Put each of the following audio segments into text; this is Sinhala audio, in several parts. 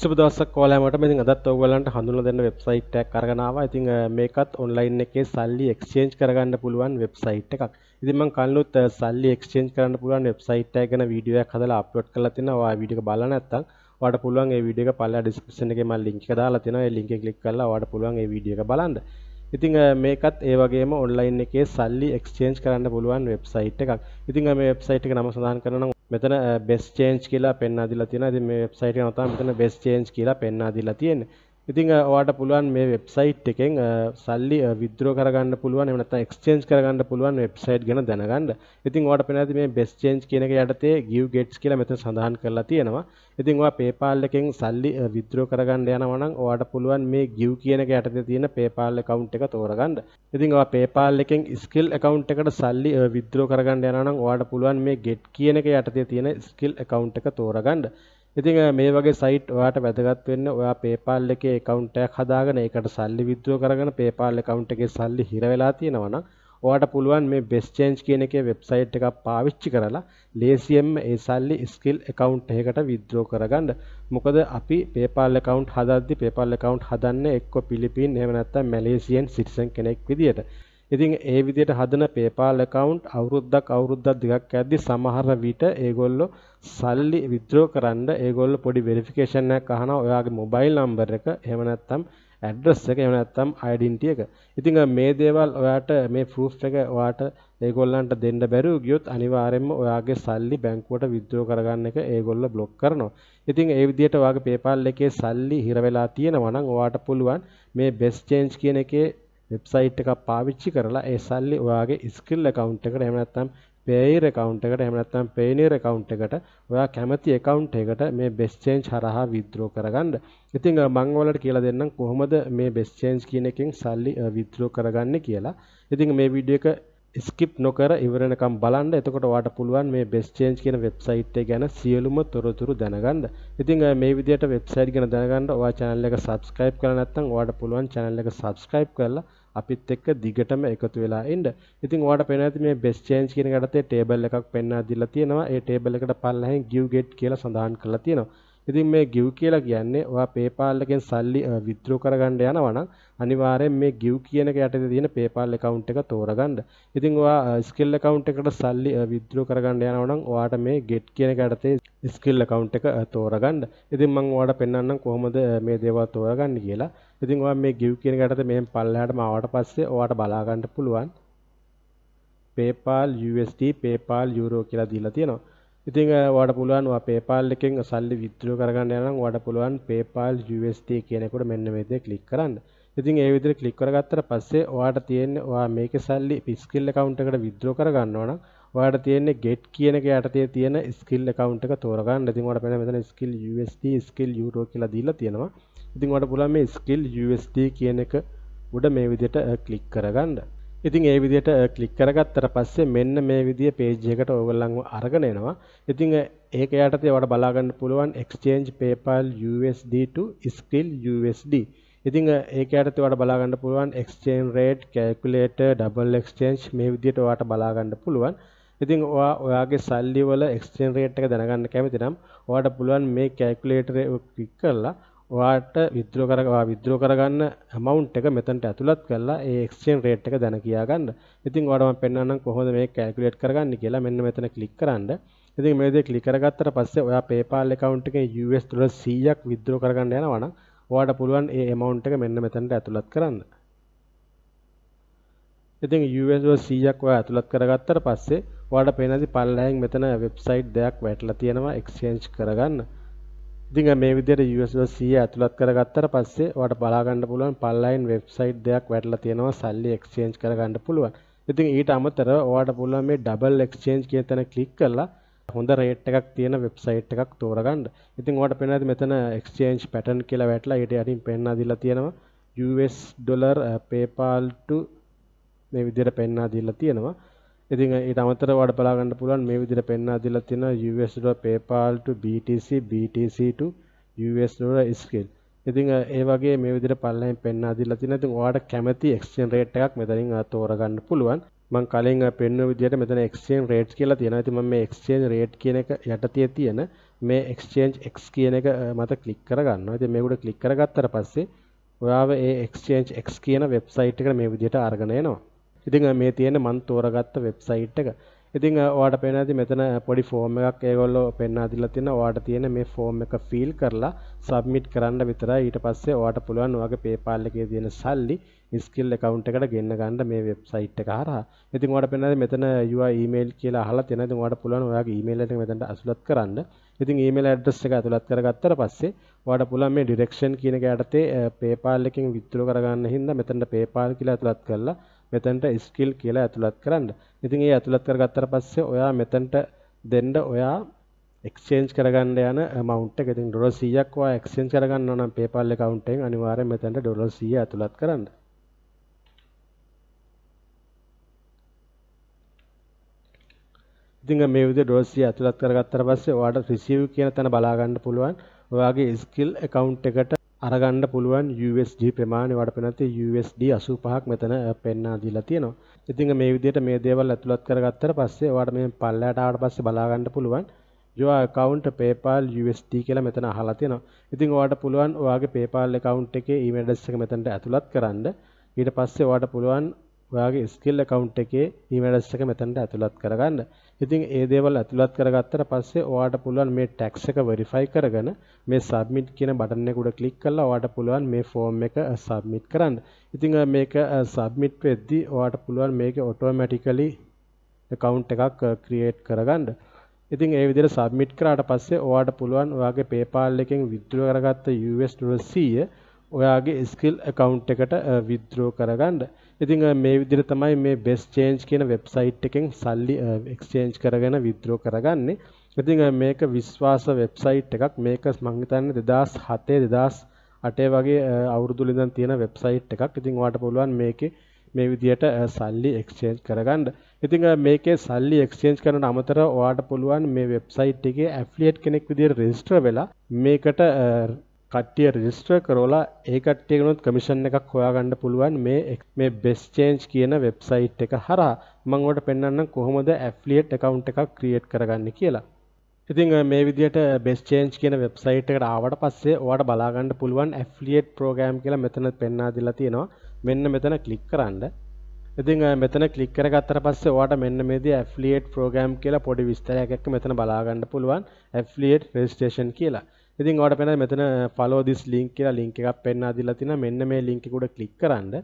සුබ දවසක් ඔයාලට ඉතින් අදත් ඔයගොල්ලන්ට හඳුන්වලා දෙන්න වෙබ්සයිට් එකක් අරගෙන ආවා. ඉතින් මේකත් ඔන්ලයින් එකේ සල්ලි එක්ස්චේන්ජ් කරගන්න පුළුවන් වෙබ්සයිට් එකක්. ඉතින් මම කලිනුත් සල්ලි එක්ස්චේන්ජ් කරන්න පුළුවන් වෙබ්සයිට් එක ගැන වීඩියෝ එකක් හදලා අප්ලෝඩ් කරලා තිනවා. ඔයා වීඩියෝ එක බලලා නැත්නම් ඔයාලට පුළුවන් ඒ වීඩියෝ එක පල්ලා ඩිස්ක්‍රිප්ෂන් එකේ මම ලින්ක් එක දාලා තිනවා. ඒ ලින්ක් එක ක්ලික් කරලා ඔයාලට පුළුවන් ඒ වීඩියෝ එක බලන්න. ඉතිං මේකත් ඒ වගේම ඔන්ලයින් එකේ සල්ලි එක්ස්චේන්ජ් කරන්න පුළුවන් වෙබ්සයිට් එකක්. ඉතින් මේ වෙබ්සයිට් එක නම සඳහන් කරනවා මෙතන බෙස් චේන්ජ් කියලා පෙන්වා දීලා තියෙනවා. ඉතින් මේ වෙබ්සයිට් එක නම තමයි මෙතන බෙස් චේන්ජ් කියලා පෙන්වා දීලා තියෙන්නේ. ඉතින් ඔයාලට පුළුවන් මේ වෙබ්සයිට් එකෙන් සල්ලි විත්ඩ්‍රෝ කරගන්න පුළුවන් එහෙම නැත්නම් එක්ස්චේන්ජ් කරගන්න පුළුවන් වෙබ්සයිට් ගැන දැනගන්න. ඉතින් ඔයාලට පේනවාද මේ best change කියන එක යටතේ give gets කියලා මෙතන සඳහන් කරලා තියෙනවා. ඉතින් ඔයා PayPal එකෙන් සල්ලි විත්ඩ්‍රෝ කරගන්න යනවා නම් ඔයාලට පුළුවන් මේ give කියන එක යටතේ තියෙන PayPal account එක තෝරගන්න. ඉතින් ඔයා PayPal එකෙන් skill account එකට සල්ලි විත්ඩ්‍රෝ කරගන්න යනවා නම් ඔයාලට පුළුවන් මේ get කියන එක යටතේ තියෙන skill account එක තෝරගන්න. ඉතින් මේ වගේ සයිට් ඔයාට වැදගත් වෙන්නේ ඔයා PayPal එකේ account එකක් හදාගෙන ඒකට සල්ලි withdraw කරගෙන PayPal account එකේ සල්ලි හිර වෙලා තියෙනවා නම් ඔයාට පුළුවන් මේ best change කියන එකේ වෙබ්සයිට් එකක් පාවිච්චි කරලා ලේසියෙන්ම ඒ සල්ලි skill account එකකට withdraw කරගන්න. මොකද අපි PayPal account හදද්දි PayPal account හදන්නේ එක්ක පිලිපින් එහෙම නැත්නම් මැලේසියන් සිටිසන් කෙනෙක් විදියට. ඉතින් ඒ විදිහට හදන PayPal account අවුරුද්දක් අවුරුද්දක් දෙකක් යද්දි සමහර විට ඒගොල්ලෝ සල්ලි withdraw කරන්න ඒගොල්ලෝ පොඩි verification එකක් අහනවා ඔයාගේ mobile number එක එහෙම නැත්නම් ඇඩ්‍රස් එක එහෙම නැත්නම් ඩෙන්ටි එක. ඉතින් මේ දේවල් ඔයාට මේ ප්‍රූෆ් එක ඔයාට ඒගොල්ලන්ට දෙන්න බැරුව ගියොත් අනිවාර්යයෙන්ම ඔයාගේ සල්ලි බැංකුවට විත්ඩ්‍රෝ කරගන්න එක ඒගොල්ලෝ බ්ලොක් කරනවා. ඉතින් ඒ විදිහට ඔයාගේ PayPal එකේ සල්ලි හිර වෙලා තියෙනවා නම් ඔයාට පුළුවන් මේ best change කියන එකේ වෙබ්සයිට් එකක් පාවිච්චි කරලා ඒ සල්ලි ඔයාගේ ස්කිල් account එකට එහෙම නැත්නම් Payeer account එකට එහෙම නැත්නම් Payoneer account එකට ඔයා කැමති account එකට මේ best change හරහා withdraw කරගන්න. ඉතින් මම ඔයාලට කියලා දෙන්නම් කොහොමද මේ best change කියන එකෙන් සල්ලි withdraw කරගන්නේ කියලා. ඉතින් මේ වීඩියෝ එක ස්කිප් නොකර ඉවරනකම් බලන්න එතකොට ඔයාට පුළුවන් මේ best change කියන වෙබ්සයිට් එක ගැන සියලුම තොරතුරු දැනගන්න. ඉතින් මේ විදිහට වෙබ්සයිට් ගැන දැනගන්න ඔයා channel එක subscribe කරලා නැත්නම් ඔයාට පුළුවන් channel එක subscribe කරලා අපිත් එක්ක දිගටම එකතු වෙලා ඉන්න. ඉතින් ඔයාලට පේනවා ඇති මේ best change කියන එකටත් ටේබල් එකක් පෙන්වා දීලා තියෙනවා. ඒ ටේබල් එකට පල්ලෙහෙන් give get කියලා සඳහන් කරලා තියෙනවා. ඉතින් මේ give කියලා කියන්නේ ඔයා PayPal එකෙන් සල්ලි withdraw කරගන්න යනවා නම් අනිවාර්යෙන් මේ give කියන එක යටතේ තියෙන PayPal account එක තෝරගන්න. ඉතින් ඔයා skill account එකට සල්ලි withdraw කරගන්න යනවා නම් ඔයාට මේ get කියන එක යටතේ skill account එක තෝරගන්න. ඉතින් මම ඔයාලට පෙන්වන්නම් කොහොමද මේ දේවල් තෝරගන්නේ කියලා. ඉතින් ඔයා මේ give කියන එකට මෙහෙන් පල්ලෙහාටම ආවට පස්සේ ඔයාට බලා ගන්න පුළුවන් PayPal USD PayPal Euro කියලා දීලා තියෙනවා. ඉතින් ඔයාට පුළුවන් ඔයා PayPal එකෙන් සල්ලි withdraw කරගන්න යනවා නම් ඔයාට පුළුවන් PayPal USD කියන එකට මෙන්න මේ දේ ක්ලික් කරන්න. ඉතින් ඒ විදිහට ක්ලික් කරගත්තට පස්සේ ඔයාට තියෙන්නේ ඔයා මේකේ සල්ලි skill account එකට withdraw කරගන්නවා නම් ඔයාට තියෙන්නේ get කියන එක යටතේ තියෙන skill account එක තෝරගන්න. ඉතින් ඔයාට පේන මෙතන skill USD skill euro කියලා දීලා තියෙනවා. ඉතින් ඔයාලට පුළුවන් මේ skill USD කියන එක උඩ මේ විදිහට ක්ලික් කරගන්න. ඉතින් ඒ විදිහට ක්ලික් කරගත්තට පස්සේ මෙන්න මේ විදිහේ page එකකට ඔයගොල්ලන්ව අරගෙන එනවා. ඉතින් ඒක යටතේ ඔයාලට බලා ගන්න පුළුවන් exchange PayPal USD to skill USD. ඉතින් ඒක යටතේ ඔයාලට බලා ගන්න පුළුවන් exchange rate calculator double exchange මේ විදිහට ඔයාලට බලා ගන්න පුළුවන්. ඉතින් ඔයා ඔයාගේ සල්ලි වල exchange rate එක දැනගන්න කැමති නම් ඔයාලට පුළුවන් මේ calculator එක ක්ලික් කරලා ඔයාට විත්ඩ්‍රෝ කර ඔයා විත්ඩ්‍රෝ කරගන්න amount එක මෙතනට ඇතුළත් කරලා ඒ exchange rate එක දැන කියා ගන්න. ඉතින් ඔයාලට මම පෙන්වන්නම් කොහොමද මේක calculate කරගන්නේ කියලා. මෙන්න මෙතන click කරන්න. ඉතින් මේ දේ click කරගත්තට පස්සේ ඔයා PayPal account එකේ US ඩොලර් 100ක් විත්ඩ්‍රෝ කරගන්න යනවා නම් ඔයාට පුළුවන් ඒ amount එක මෙන්න මෙතනට ඇතුළත් කරන්න. ඉතින් US ඩොලර් 100ක් ඔයා ඇතුළත් කරගත්තට පස්සේ ඔයාලට පේනදි පල්ලෙහෙන් මෙතන වෙබ්සයිට් දෙකක් වැටලා තියෙනවා exchange කරගන්න. ඉතින් මේ විදිහට US ඩොලර් 100 ඇතුළත් කරගත්තට පස්සේ ඔයාලට බලා ගන්න පුළුවන් පල්ලයින් වෙබ්සයිට් දෙකක් වැටලා තියෙනවා සල්ලි එක්ස්චේන්ජ් කරගන්න පුළුවන්. ඉතින් ඊට අමතරව ඔයාලට පුළුවන් මේ ඩබල් එක්ස්චේන්ජ් කියන තැන ක්ලික් කරලා හොඳ රේට් එකක් තියෙන වෙබ්සයිට් එකක් තෝරගන්න. ඉතින් ඔයාලට පේනවාද මෙතන එක්ස්චේන්ජ් පැටර්න් කියලා වැටලා ඊට යටින් පෙන්වා දීලා තියෙනවා US dollar uh, PayPal to මේ විදිහට පෙන්වා දීලා තියෙනවා. ඉතින් ඊට අමතරව වඩ බලා ගන්න පුළුවන් මේ විදිහට පෙන්වා දීලා තියෙනවා US dollar PayPal to BTC BTC to US dollar skill. ඉතින් ඒ වගේ මේ විදිහට පල්ලෙන් පෙන්වා දීලා තියෙනවා. ඉතින් ඔයාලට කැමති exchange rate එකක් මෙතනින් තෝරගන්න පුළුවන්. මම කලින් පෙන්වන විදිහට මෙතන exchange rates කියලා තියෙනවා. ඉතින් මම මේ exchange rate කියන එක යටතේ තියෙන මේ exchange x කියන එක මත ක්ලික් කරගන්නවා. ඉතින් මේකට ක්ලික් කරගත්තට පස්සේ ඔයාව ඒ exchange x කියන වෙබ්සයිට් එකට මේ විදිහට අරගෙන එනවා. ඉතින් මේ තියෙන මන් තෝරගත්ත වෙබ්සයිට් එක. ඉතින් ඔයාලට පේනවා ඇති මෙතන පොඩි ෆෝම් එකක් ඒගොල්ලෝ පෙන්වා දීලා තියෙනවා. ඔයාලට තියෙන මේ ෆෝම් එක ෆිල් කරලා සබ්මිට් කරන්න විතරයි. ඊට පස්සේ ඔයාලට පුළුවන් ඔයාගේ PayPal එකේ තියෙන සල්ලි ස්කිල් account එකට ගෙන්න ගන්න මේ වෙබ්සයිට් එක හරහා. ඉතින් ඔයාලට පේනවා මෙතන your email කියලා අහලා තියෙනවා. ඉතින් ඔයාලට පුළුවන් ඔයාගේ email එක මෙතනට ඇතුළත් කරන්න. ඉතින් email address එක ඇතුළත් කරගත්තට පස්සේ ඔයාලට පුළුවන් මේ direction කියන එක යටතේ PayPal එකෙන් withdraw කරගන්න හින්දා මෙතනට PayPal කියලා ඇතුළත් කරලා මෙතනට ස්කිල් කියලා ඇතුළත් කරන්න. ඉතින් ඒ ඇතුළත් කරගත්තට පස්සේ ඔයා මෙතනට දෙන්න ඔයා එක්ස්චේන්ජ් කරගන්න යන amount එක. ඉතින් ඩොලර් 100ක් ඔයා එක්ස්චේන්ජ් කරගන්න ඕන නම් PayPal account එකෙන් අනිවාර්යෙන් මෙතනට ඩොලර් 100 ඇතුළත් කරන්න. ඉතින් මේ විදිහට ඩොලර් 100 ඇතුළත් කරගත්තට පස්සේ ඔයාට receive කියන තැන බලා ගන්න පුළුවන්. ඔයාගේ ස්කිල් account එකට අරගන්න පුළුවන් USD ප්‍රමාණය වඩ පෙනති USD 85ක් මෙතන පෙන්වා දීලා තියෙනවා. ඉතින් මේ විදිහට මේ දේවල් ඇතුළත් කරගත්තට පස්සේ ඔයාලට මේ පල්ලයට ආවට පස්සේ බලා ගන්න පුළුවන් your account PayPal USD කියලා මෙතන අහලා තියෙනවා. ඉතින් ඔයාලට පුළුවන් ඔයාගේ PayPal account එකේ email address එක මෙතනට ඇතුළත් කරන්න. ඊට පස්සේ ඔයාලට පුළුවන් ඔයාගේ ස්කිල් account එකේ email address එක මෙතනට ඇතුළත් කරගන්න. ඉතින් ඒ දේවල් ඇතුළත් කරගත්තට පස්සේ ඔයාට පුළුවන් මේ ටැක්ස් එක වෙරිෆයි කරගෙන මේ සබ්මිට් කියන බටන් එක උඩ ක්ලික් කරලා ඔයාට පුළුවන් මේ ෆෝම් එක uh, සබ්මිට් කරන්න. ඉතින් uh, මේක uh, සබ්මිට් වෙද්දී ඔයාට පුළුවන් මේක ඔටෝමැටිකලි account එකක් ක්‍රියේට් කරගන්න. ඉතින් ඒ විදිහට සබ්මිට් කරාට පස්සේ ඔයාට පුළුවන් ඔයාගේ PayPal එකෙන් withdraw කරගත්ත US ඩොලර් 100 ඔයාගේ ස්කිල් account එකට withdraw කරගන්න. ඉතින් මේ විදිහට තමයි මේ best change කියන වෙබ්සයිට් එකෙන් සල්ලි exchange කරගෙන withdraw කරගන්නේ. ඉතින් මේක විශ්වාස වෙබ්සයිට් එකක්. මේක මම හිතන්නේ 2007 2008 වගේ අවුරුදු ඉඳන් තියෙන වෙබ්සයිට් එකක්. ඉතින් ඔයාලට පුළුවන් මේකේ මේ විදිහට සල්ලි exchange කරගන්න. ඉතින් මේකේ සල්ලි exchange කරනට අමතරව ඔයාලට පුළුවන් මේ වෙබ්සයිට් එකේ affiliate කෙනෙක් විදිහට register වෙලා මේකට කට්ටිය රෙජිස්ටර් කරලා ඒ කට්ටියකනොත් කමිෂන් එකක් හොයාගන්න පුළුවන් මේ මේ best change කියන වෙබ්සයිට් එක හරහා මම ඔයාලට පෙන්වන්නම් කොහොමද affiliate account එකක් create කරගන්නේ කියලා. ඉතින් මේ විදිහට best change කියන වෙබ්සයිට් එකට ආවට පස්සේ ඔයාලට බලා ගන්න පුළුවන් affiliate program කියලා මෙතන පෙන්වා දීලා තියෙනවා. මෙන්න මෙතන ක්ලික් කරන්න. ඉතින් මෙතන ක්ලික් කරගත්තට පස්සේ ඔයාලට මෙන්න මේදී affiliate program කියලා පොඩි විස්තරයක් එක්ක මෙතන බලා ගන්න පුළුවන් affiliate registration කියලා. ඉතින් ඔයාලට පේනවා මෙතන follow this link කියලා link එකක් පෙන්වා දීලා තිනවා. මෙන්න මේ link එක උඩ click කරන්න.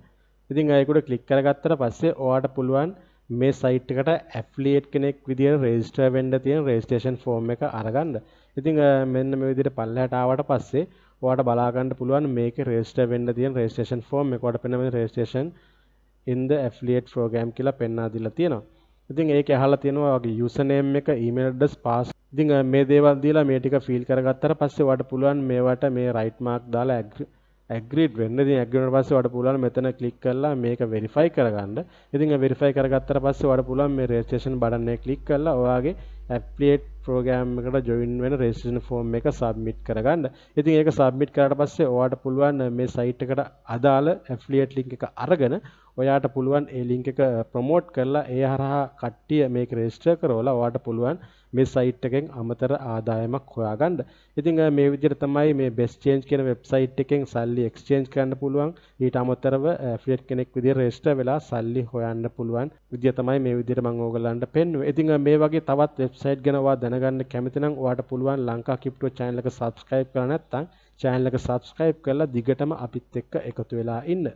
ඉතින් ඒක උඩ click කරගත්තට පස්සේ ඔයාලට පුළුවන් මේ site එකට affiliate කෙනෙක් විදියට register වෙන්න තියෙන registration form එක අරගන්න. ඉතින් මෙන්න මේ විදිහට පල්ලෙහාට ආවට පස්සේ ඔයාලට බලා ගන්න පුළුවන් මේකේ register වෙන්න තියෙන registration form එක. ඔයාලට පෙනෙන මේ registration in the affiliate program කියලා පෙන්වා දීලා තියෙනවා. ඉතින් ඒක අහලා තියෙනවා වගේ username එක email address pass ඉතින් මේ දේවල් දීලා මේ ටික ෆීල් කරගත්තට පස්සේ ඔයාලට පුළුවන් මේවට මේ රයිට් මාක් දාලා ඇග්‍රීඩ් වෙන්න. ඉතින් ඇග්‍රී වුණාට පස්සේ ඔයාලට පුළුවන් මෙතන ක්ලික් කරලා මේක වෙරිෆයි කරගන්න. ඉතින් වෙරිෆයි කරගත්තට පස්සේ ඔයාලට පුළුවන් මේ රෙජිස්ට්‍රේෂන් බටන් එක ක්ලික් කරලා ඔයාගේ ඇෆ්ලියේට් ප්‍රෝග්‍රෑම් එකට ජොයින් වෙන රෙජිස්ට්‍රේෂන් ෆෝම් එක සබ්මිට් කරගන්න. ඉතින් ඒක සබ්මිට් කරාට පස්සේ ඔයාලට පුළුවන් මේ සයිට් එකට අදාළ ඇෆ්ලියේට් ලින්ක් එක අරගෙන ඔයාට පුළුවන් ඒ ලින්ක් එක ප්‍රොමෝට් කරලා ඒ හරහා කට්ටිය මේක රෙජිස්ටර් කරවලා ඔයාට පුළුවන් මේ සයිට් එකෙන් අමතර ආදායමක් හොයාගන්න. ඉතින් මේ විදිහට තමයි මේ best change කියන වෙබ්සයිට් එකෙන් සල්ලි exchange කරන්න පුළුවන්. ඊට අමතරව affiliate කෙනෙක් විදිහට register වෙලා සල්ලි හොයන්න පුළුවන්. විදිය තමයි මේ විදිහට මම ඕගලන්ට පෙන්වුවේ. ඉතින් මේ වගේ තවත් වෙබ්සයිට් ගැන ඔයා දැනගන්න කැමති නම් ඔයාට පුළුවන් ලංකා ක්‍රිප්ටෝ channel එක subscribe කරලා නැත්නම් channel එක subscribe කරලා දිගටම අපිත් එක්ක එකතු වෙලා ඉන්න.